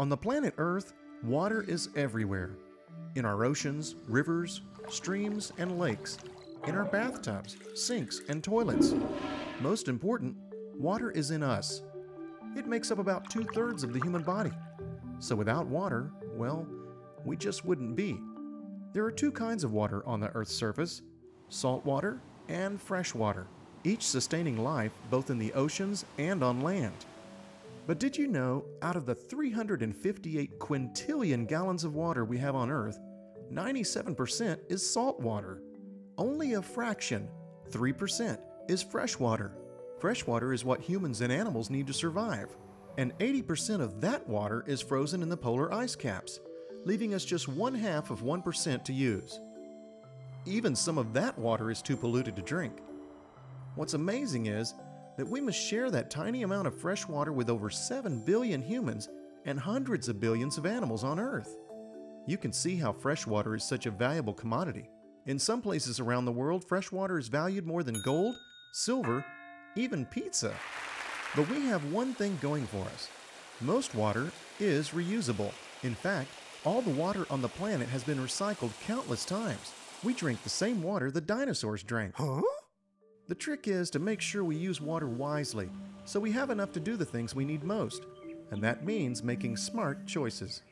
On the planet Earth, water is everywhere. In our oceans, rivers, streams, and lakes. In our bathtubs, sinks, and toilets. Most important, water is in us. It makes up about two thirds of the human body. So without water, well, we just wouldn't be. There are two kinds of water on the Earth's surface salt water and fresh water, each sustaining life both in the oceans and on land. But did you know, out of the 358 quintillion gallons of water we have on Earth, 97% is salt water? Only a fraction, 3%, is fresh water. Fresh water is what humans and animals need to survive. And 80% of that water is frozen in the polar ice caps, leaving us just one half of 1% to use. Even some of that water is too polluted to drink. What's amazing is that we must share that tiny amount of fresh water with over 7 billion humans and hundreds of billions of animals on Earth. You can see how fresh water is such a valuable commodity. In some places around the world, fresh water is valued more than gold, silver, even pizza. But we have one thing going for us most water is reusable. In fact, all the water on the planet has been recycled countless times. We drink the same water the dinosaurs drank. Huh? The trick is to make sure we use water wisely so we have enough to do the things we need most. And that means making smart choices.